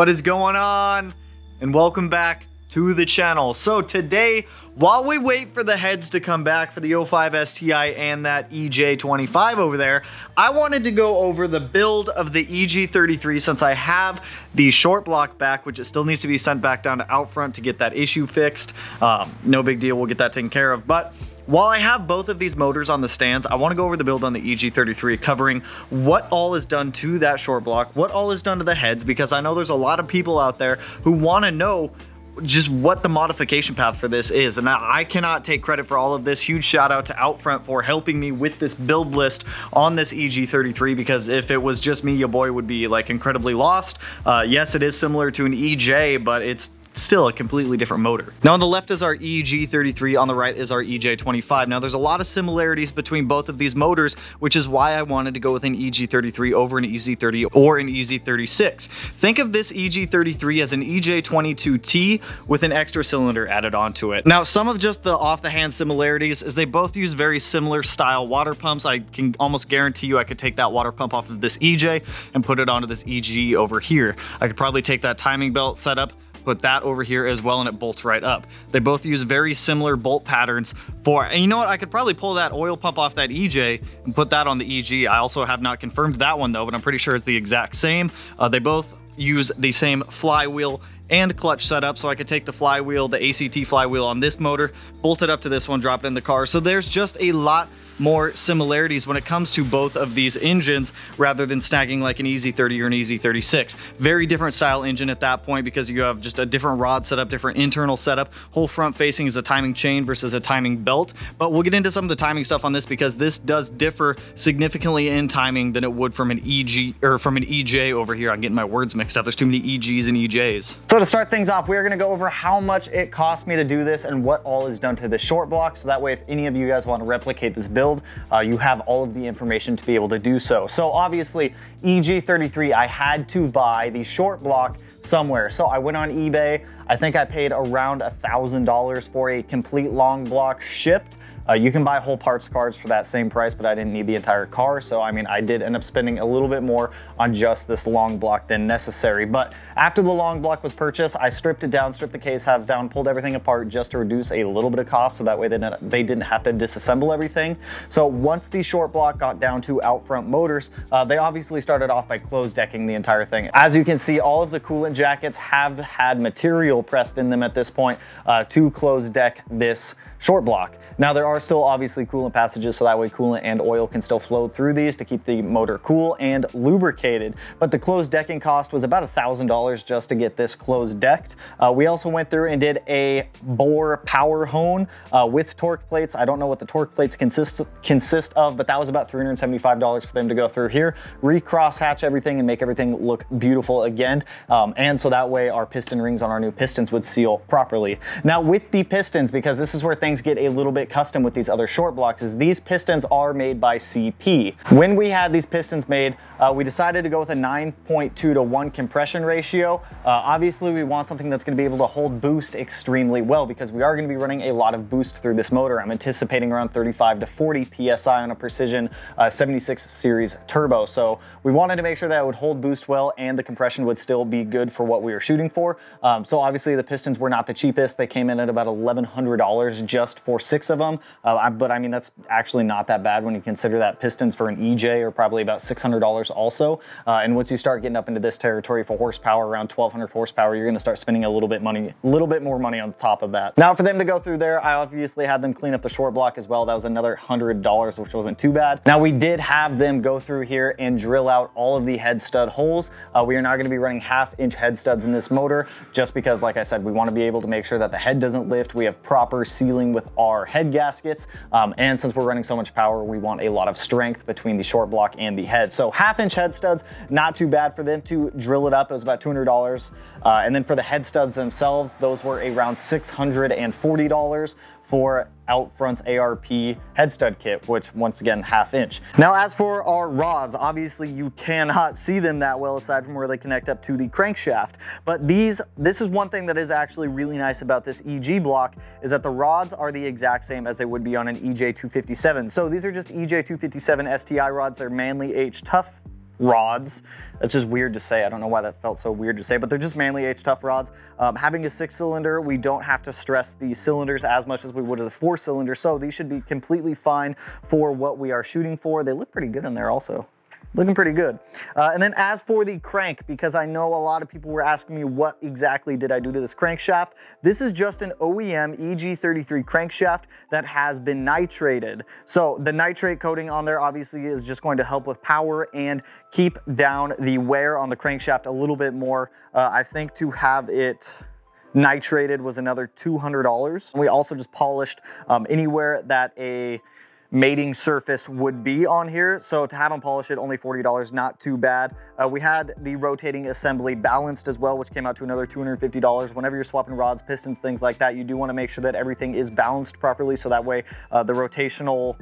What is going on? And welcome back to the channel. So today, while we wait for the heads to come back for the 05 STI and that EJ25 over there, I wanted to go over the build of the EG33 since I have the short block back, which it still needs to be sent back down to Outfront to get that issue fixed. Um, no big deal, we'll get that taken care of. But while I have both of these motors on the stands, I want to go over the build on the EG33, covering what all is done to that short block, what all is done to the heads, because I know there's a lot of people out there who want to know just what the modification path for this is. And I cannot take credit for all of this. Huge shout out to Outfront for helping me with this build list on this EG33 because if it was just me, your boy would be like incredibly lost. Uh, yes, it is similar to an EJ, but it's still a completely different motor. Now on the left is our EG33, on the right is our EJ25. Now there's a lot of similarities between both of these motors, which is why I wanted to go with an EG33 over an EZ30 or an EZ36. Think of this EG33 as an EJ22T with an extra cylinder added onto it. Now some of just the off the hand similarities is they both use very similar style water pumps. I can almost guarantee you I could take that water pump off of this EJ and put it onto this EG over here. I could probably take that timing belt setup put that over here as well and it bolts right up. They both use very similar bolt patterns for, and you know what, I could probably pull that oil pump off that EJ and put that on the EG. I also have not confirmed that one though, but I'm pretty sure it's the exact same. Uh, they both use the same flywheel and clutch setup so I could take the flywheel, the ACT flywheel on this motor, bolt it up to this one, drop it in the car. So there's just a lot more similarities when it comes to both of these engines rather than snagging like an EZ30 or an EZ36. Very different style engine at that point because you have just a different rod setup, different internal setup. Whole front facing is a timing chain versus a timing belt. But we'll get into some of the timing stuff on this because this does differ significantly in timing than it would from an EG or from an EJ over here. I'm getting my words mixed up. There's too many EGs and EJs. So to start things off, we're gonna go over how much it cost me to do this and what all is done to the short block. So that way, if any of you guys want to replicate this build, build, uh, you have all of the information to be able to do so. So obviously, EG33, I had to buy the short block somewhere. So I went on eBay. I think I paid around a $1,000 for a complete long block shipped. Uh, you can buy whole parts cards for that same price, but I didn't need the entire car. So, I mean, I did end up spending a little bit more on just this long block than necessary. But after the long block was purchased, I stripped it down, stripped the case halves down, pulled everything apart just to reduce a little bit of cost. So that way they didn't, they didn't have to disassemble everything. So once the short block got down to Outfront Motors, uh, they obviously started off by closed decking the entire thing. As you can see, all of the coolant jackets have had material pressed in them at this point uh, to close deck this short block. Now there are still obviously coolant passages so that way coolant and oil can still flow through these to keep the motor cool and lubricated. But the closed decking cost was about $1,000 just to get this closed decked. Uh, we also went through and did a bore power hone uh, with torque plates. I don't know what the torque plates consist, consist of, but that was about $375 for them to go through here, recross hatch everything and make everything look beautiful again. Um, and so that way our piston rings on our new pistons would seal properly. Now with the pistons, because this is where things get a little bit custom with these other short blocks is these pistons are made by CP. When we had these pistons made, uh, we decided to go with a 9.2 to 1 compression ratio. Uh, obviously, we want something that's going to be able to hold boost extremely well because we are going to be running a lot of boost through this motor. I'm anticipating around 35 to 40 PSI on a Precision uh, 76 series turbo. So we wanted to make sure that it would hold boost well and the compression would still be good for what we were shooting for. Um, so obviously the pistons were not the cheapest. They came in at about $1,100 just for six of them. Uh, but I mean, that's actually not that bad when you consider that pistons for an EJ are probably about $600 also. Uh, and once you start getting up into this territory for horsepower, around 1200 horsepower, you're gonna start spending a little bit money, a little bit more money on top of that. Now for them to go through there, I obviously had them clean up the short block as well. That was another $100, which wasn't too bad. Now we did have them go through here and drill out all of the head stud holes. Uh, we are now gonna be running half inch head studs in this motor, just because like I said, we wanna be able to make sure that the head doesn't lift. We have proper sealing with our head gaskets. Um, and since we're running so much power, we want a lot of strength between the short block and the head. So half inch head studs, not too bad for them to drill it up. It was about $200. Uh, and then for the head studs themselves, those were around $640 for Outfront's ARP head stud kit, which once again, half inch. Now, as for our rods, obviously you cannot see them that well aside from where they connect up to the crankshaft. But these, this is one thing that is actually really nice about this EG block is that the rods are the exact same as they would be on an EJ257. So these are just EJ257 STI rods. They're Manley H Tuff rods. That's just weird to say. I don't know why that felt so weird to say, but they're just Manley H-Tuff rods. Um, having a six cylinder, we don't have to stress the cylinders as much as we would as a four cylinder. So these should be completely fine for what we are shooting for. They look pretty good in there also looking pretty good. Uh, and then as for the crank, because I know a lot of people were asking me what exactly did I do to this crankshaft, this is just an OEM EG33 crankshaft that has been nitrated. So the nitrate coating on there obviously is just going to help with power and keep down the wear on the crankshaft a little bit more. Uh, I think to have it nitrated was another $200. We also just polished um, anywhere that a mating surface would be on here. So to have them polish it, only $40, not too bad. Uh, we had the rotating assembly balanced as well, which came out to another $250. Whenever you're swapping rods, pistons, things like that, you do wanna make sure that everything is balanced properly so that way uh, the rotational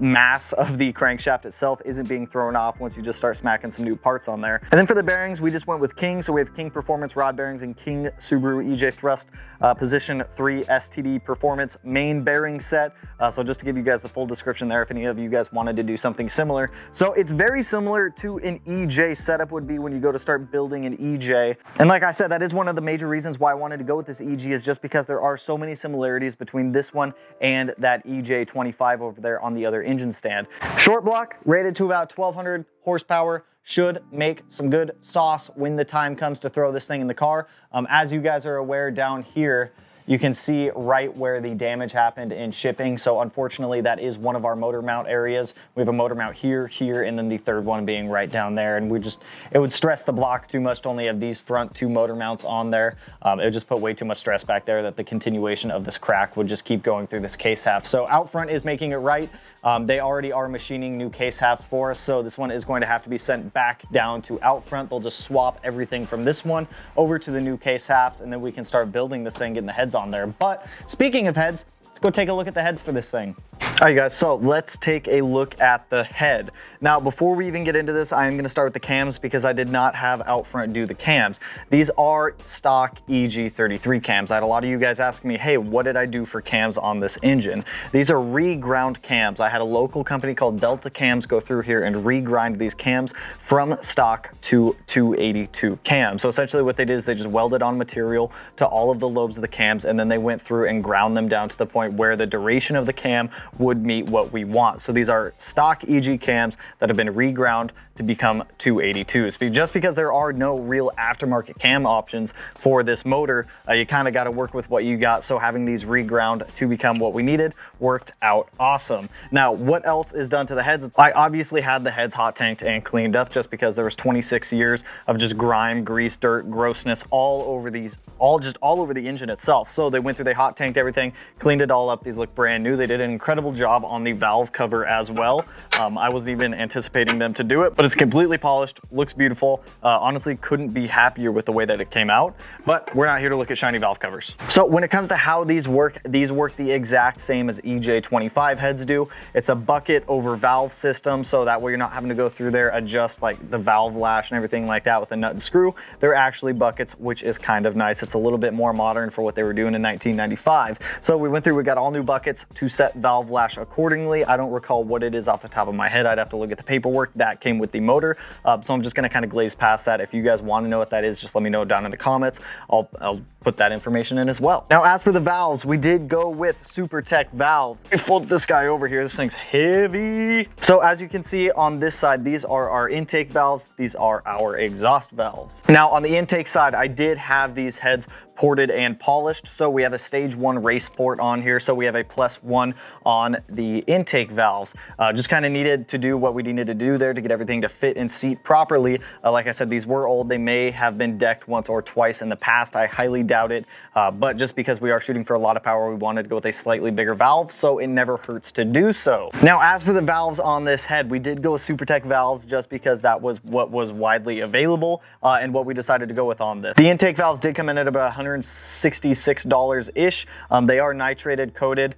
mass of the crankshaft itself isn't being thrown off once you just start smacking some new parts on there. And then for the bearings, we just went with King. So we have King Performance rod bearings and King Subaru EJ Thrust uh, Position 3 STD Performance main bearing set. Uh, so just to give you guys the full description there, if any of you guys wanted to do something similar. So it's very similar to an EJ setup would be when you go to start building an EJ. And like I said, that is one of the major reasons why I wanted to go with this EG is just because there are so many similarities between this one and that EJ25 over there on the other engine stand. Short block, rated to about 1200 horsepower, should make some good sauce when the time comes to throw this thing in the car. Um, as you guys are aware down here, you can see right where the damage happened in shipping. So unfortunately, that is one of our motor mount areas. We have a motor mount here, here, and then the third one being right down there. And we just, it would stress the block too much to only have these front two motor mounts on there. Um, it would just put way too much stress back there that the continuation of this crack would just keep going through this case half. So Outfront is making it right. Um, they already are machining new case halves for us, so this one is going to have to be sent back down to Outfront. They'll just swap everything from this one over to the new case halves, and then we can start building this thing, getting the heads on there. But speaking of heads, let's go take a look at the heads for this thing. All right, guys, so let's take a look at the head. Now, before we even get into this, I am gonna start with the cams because I did not have Outfront do the cams. These are stock EG33 cams. I had a lot of you guys asking me, hey, what did I do for cams on this engine? These are reground cams. I had a local company called Delta Cams go through here and regrind these cams from stock to 282 cams. So essentially what they did is they just welded on material to all of the lobes of the cams and then they went through and ground them down to the point where the duration of the cam would meet what we want. So these are stock EG cams that have been reground to become 282s. Just because there are no real aftermarket cam options for this motor, uh, you kind of got to work with what you got. So having these reground to become what we needed worked out awesome. Now, what else is done to the heads? I obviously had the heads hot tanked and cleaned up just because there was 26 years of just grime, grease, dirt, grossness all over these, all just all over the engine itself. So they went through, they hot tanked everything, cleaned it all up. These look brand new. They did an incredible job on the valve cover as well. Um, I wasn't even anticipating them to do it, but it's completely polished, looks beautiful. Uh, honestly, couldn't be happier with the way that it came out, but we're not here to look at shiny valve covers. So when it comes to how these work, these work the exact same as EJ25 heads do. It's a bucket over valve system, so that way you're not having to go through there, adjust like the valve lash and everything like that with a nut and screw. They're actually buckets, which is kind of nice. It's a little bit more modern for what they were doing in 1995. So we went through, we got all new buckets to set valve lash accordingly. I don't recall what it is off the top of my head. I'd have to look at the paperwork that came with the motor. Uh, so I'm just gonna kind of glaze past that. If you guys want to know what that is, just let me know down in the comments. I'll, I'll put that information in as well. Now, as for the valves, we did go with SuperTech valves. We flip this guy over here. This thing's heavy. So as you can see on this side, these are our intake valves. These are our exhaust valves. Now on the intake side, I did have these heads ported and polished. So we have a stage one race port on here. So we have a plus one on the intake valves. Uh, just kind of needed to do what we needed to do there to get everything to fit and seat properly. Uh, like I said, these were old. They may have been decked once or twice in the past. I highly doubt it. Uh, but just because we are shooting for a lot of power, we wanted to go with a slightly bigger valve. So it never hurts to do so. Now, as for the valves on this head, we did go with SuperTech valves just because that was what was widely available uh, and what we decided to go with on this. The intake valves did come in at about $166-ish. Um, they are nitrated coated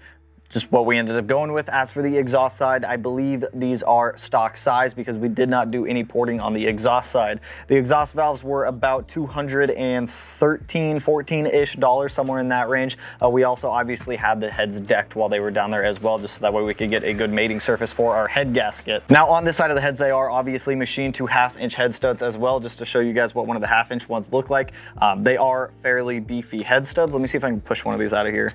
just what we ended up going with. As for the exhaust side, I believe these are stock size because we did not do any porting on the exhaust side. The exhaust valves were about 213, 14-ish dollars, somewhere in that range. Uh, we also obviously had the heads decked while they were down there as well, just so that way we could get a good mating surface for our head gasket. Now on this side of the heads, they are obviously machined to half inch head studs as well, just to show you guys what one of the half inch ones look like. Um, they are fairly beefy head studs. Let me see if I can push one of these out of here.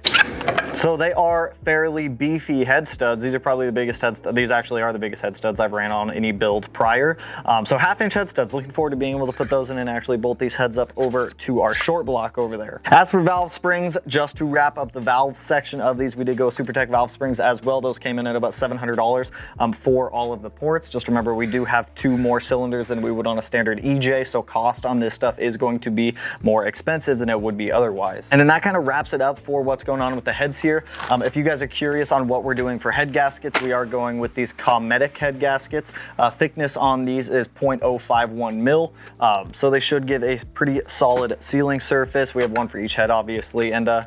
So they are fairly beefy head studs. These are probably the biggest head studs. These actually are the biggest head studs I've ran on any build prior. Um, so half inch head studs, looking forward to being able to put those in and actually bolt these heads up over to our short block over there. As for valve springs, just to wrap up the valve section of these, we did go Supertech valve springs as well. Those came in at about $700 um, for all of the ports. Just remember, we do have two more cylinders than we would on a standard EJ, so cost on this stuff is going to be more expensive than it would be otherwise. And then that kind of wraps it up for what's going on with the heads here. Um, if you guys are curious on what we're doing for head gaskets, we are going with these Cometic head gaskets. Uh, thickness on these is 0.051 mil, um, so they should give a pretty solid sealing surface. We have one for each head, obviously, and uh,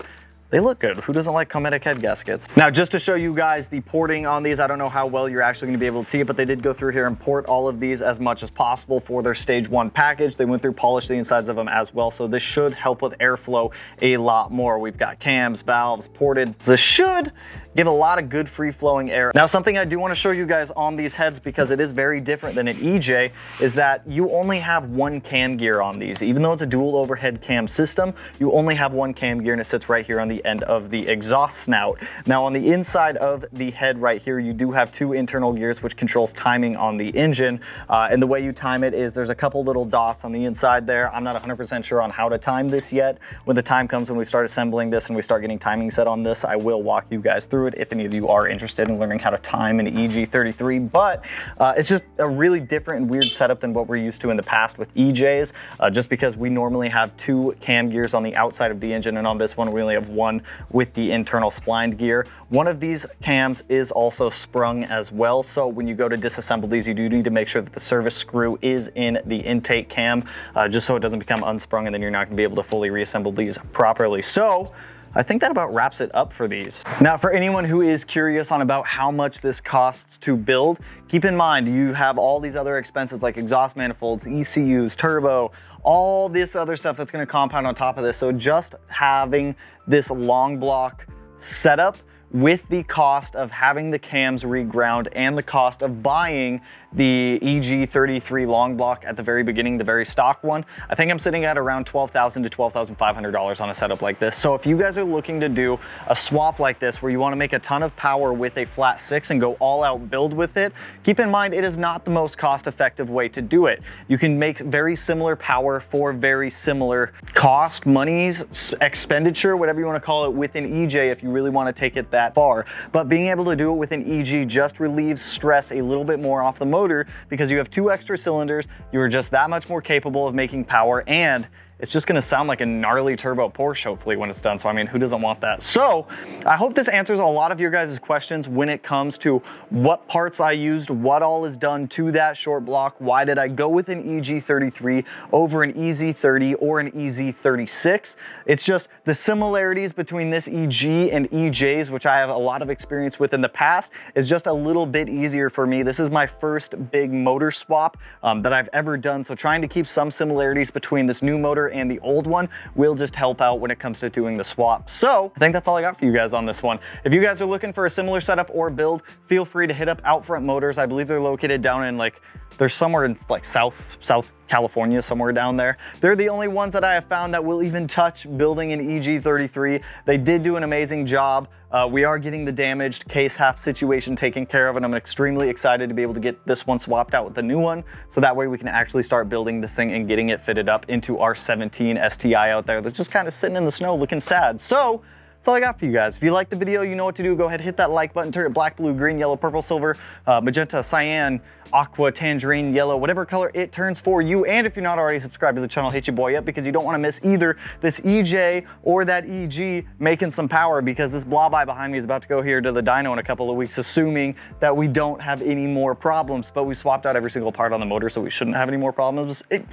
they look good. Who doesn't like Cometic head gaskets? Now, just to show you guys the porting on these, I don't know how well you're actually gonna be able to see it, but they did go through here and port all of these as much as possible for their stage one package. They went through, polished the insides of them as well, so this should help with airflow a lot more. We've got cams, valves, ported. This should give a lot of good free flowing air. Now something I do want to show you guys on these heads because it is very different than an EJ is that you only have one cam gear on these. Even though it's a dual overhead cam system, you only have one cam gear and it sits right here on the end of the exhaust snout. Now on the inside of the head right here, you do have two internal gears which controls timing on the engine. Uh, and the way you time it is there's a couple little dots on the inside there. I'm not 100% sure on how to time this yet. When the time comes when we start assembling this and we start getting timing set on this, I will walk you guys through it if any of you are interested in learning how to time an EG33, but uh, it's just a really different and weird setup than what we're used to in the past with EJs, uh, just because we normally have two cam gears on the outside of the engine, and on this one we only have one with the internal splined gear. One of these cams is also sprung as well, so when you go to disassemble these, you do need to make sure that the service screw is in the intake cam, uh, just so it doesn't become unsprung and then you're not gonna be able to fully reassemble these properly. So I think that about wraps it up for these. Now, for anyone who is curious on about how much this costs to build, keep in mind you have all these other expenses like exhaust manifolds, ECUs, turbo, all this other stuff that's gonna compound on top of this. So just having this long block setup with the cost of having the cams reground and the cost of buying the EG33 long block at the very beginning, the very stock one. I think I'm sitting at around 12,000 to $12,500 on a setup like this. So if you guys are looking to do a swap like this where you wanna make a ton of power with a flat six and go all out build with it, keep in mind it is not the most cost effective way to do it. You can make very similar power for very similar cost, monies, expenditure, whatever you wanna call it with an EJ if you really wanna take it that far. But being able to do it with an EG just relieves stress a little bit more off the motor motor because you have two extra cylinders, you're just that much more capable of making power and it's just gonna sound like a gnarly turbo Porsche hopefully when it's done. So I mean, who doesn't want that? So I hope this answers a lot of your guys' questions when it comes to what parts I used, what all is done to that short block, why did I go with an EG33 over an EZ30 or an EZ36. It's just the similarities between this EG and EJs, which I have a lot of experience with in the past, is just a little bit easier for me. This is my first big motor swap um, that I've ever done. So trying to keep some similarities between this new motor and the old one will just help out when it comes to doing the swap. So I think that's all I got for you guys on this one. If you guys are looking for a similar setup or build, feel free to hit up Outfront Motors. I believe they're located down in like, they're somewhere in like South, South California, somewhere down there. They're the only ones that I have found that will even touch building an EG33. They did do an amazing job. Uh, we are getting the damaged case half situation taken care of and I'm extremely excited to be able to get this one swapped out with the new one so that way we can actually start building this thing and getting it fitted up into our 17 STI out there that's just kind of sitting in the snow looking sad. So that's all I got for you guys. If you like the video, you know what to do. Go ahead, hit that like button, turn it black, blue, green, yellow, purple, silver, uh, magenta, cyan, aqua, tangerine, yellow, whatever color it turns for you. And if you're not already subscribed to the channel, hit your boy up because you don't want to miss either this EJ or that EG making some power because this blob eye behind me is about to go here to the dyno in a couple of weeks, assuming that we don't have any more problems, but we swapped out every single part on the motor, so we shouldn't have any more problems. It...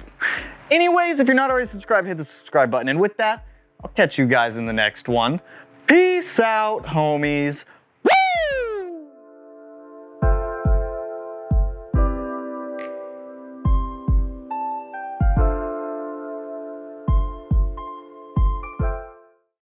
Anyways, if you're not already subscribed, hit the subscribe button. And with that, I'll catch you guys in the next one. Peace out, homies.